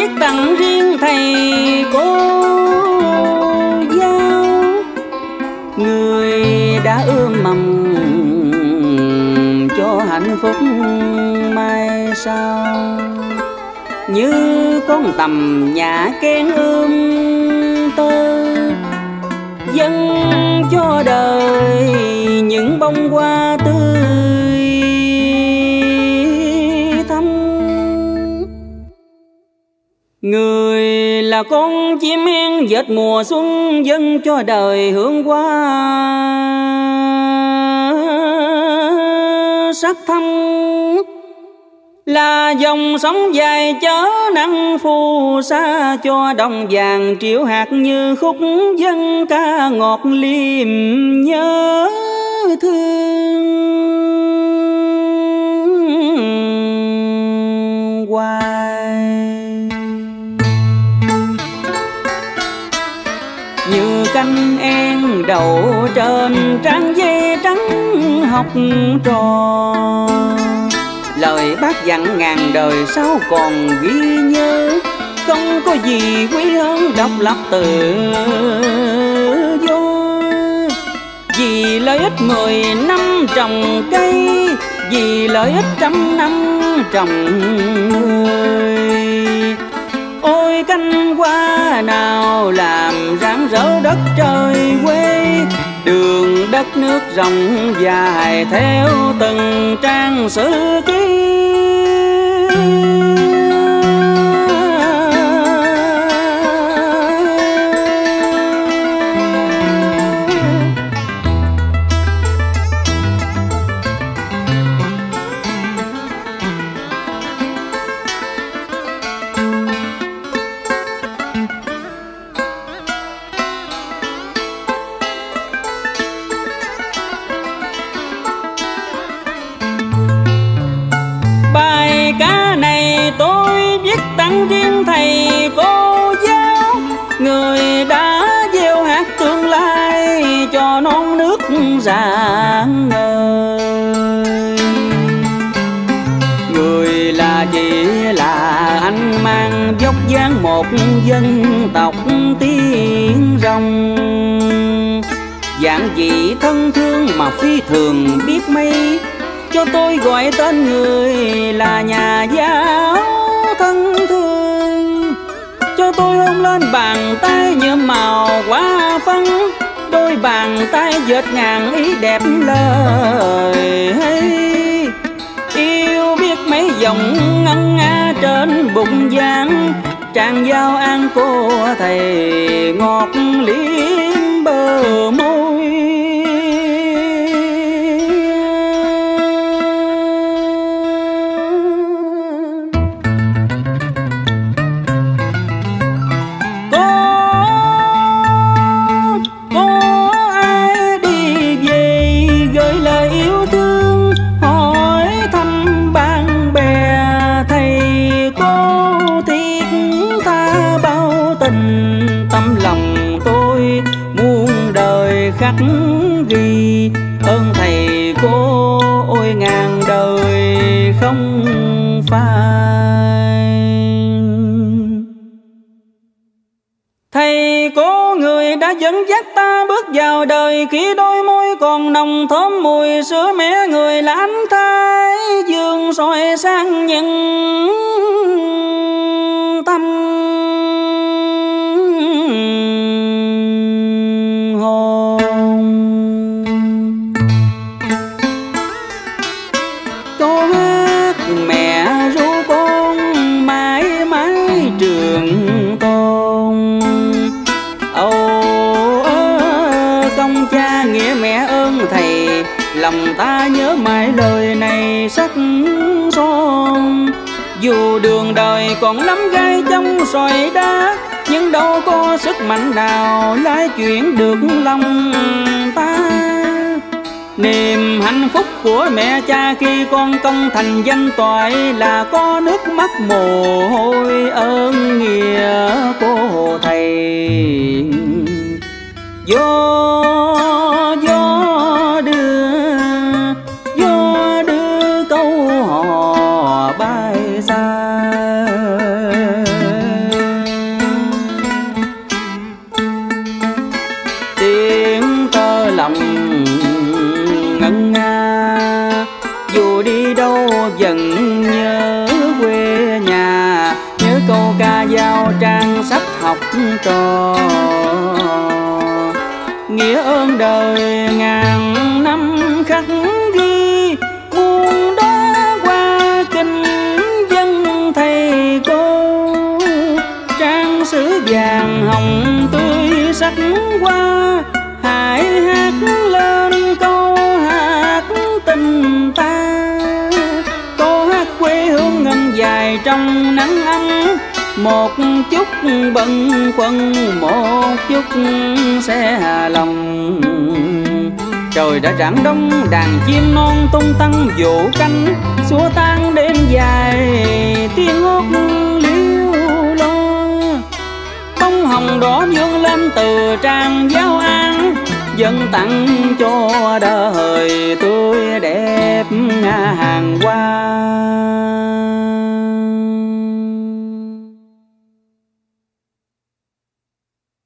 viết tặng riêng thầy cô giáo. Người đã ươm mầm cho hạnh phúc mai sau. Như con tầm nhà kén ươm tơ, dâng cho đời những bông hoa người là con chim hiên dệt mùa xuân dân cho đời hướng qua sắc thăm là dòng sóng dài chớ nắng phù sa cho đồng vàng triệu hạt như khúc dân ca ngọt liềm nhớ thương. Canh em đầu trên trang dây trắng, học trò. Lời bác dặn ngàn đời sao còn ghi nhớ, không có gì quý hơn độc lập tự do. Vì lợi ích mười năm trồng cây, vì lợi ích trăm năm trồng người. Ôi canh hoa nào là rỡ đất trời quê đường đất nước rộng dài theo từng trang sử ký sáng ngời. Người là chỉ là anh mang dốc dáng một dân tộc tiếng rồng. Dạng dị thân thương mà phi thường biết mấy, cho tôi gọi tên người là nhà giáo thân thương. Cho tôi hôn lên bàn tay nhuộm màu hoa phân bàn tay dệt ngàn ý đẹp lời hay. Yêu biết mấy dòng ngân nga trên bụng giang tràn giao an cô thầy ngọt liếm bờ vì ghi ơn thầy cô ôi ngàn đời không phai. Thầy cô người đã dẫn dắt ta bước vào đời Khi đôi môi còn nồng thơm mùi sữa mẹ người là thái. Dương soi sang những Lòng ta nhớ mãi lời này sắc son. Dù đường đời còn lắm gai trong sỏi đá, Nhưng đâu có sức mạnh nào lái chuyển được lòng ta. Niềm hạnh phúc của mẹ cha khi con công thành danh toại Là có nước mắt mồ hôi ơn nghĩa cô thầy. Vô đời ngàn năm khắc ghi. Muôn đó qua kinh dân thầy cô. Trang sử vàng hồng tươi sắc hoa. Hãy hát lên câu hát tình ta. Câu hát quê hương ngân dài trong nắng ấm một chút bận quần một chút xe lòng. Trời đã rạng đông, đàn chim non tung tăng vũ cánh. Xua tan đêm dài, tiếng hót liêu lo. Bông hồng đỏ dương lên từ trang giáo an dân tặng cho đời tươi đẹp hàng hoa.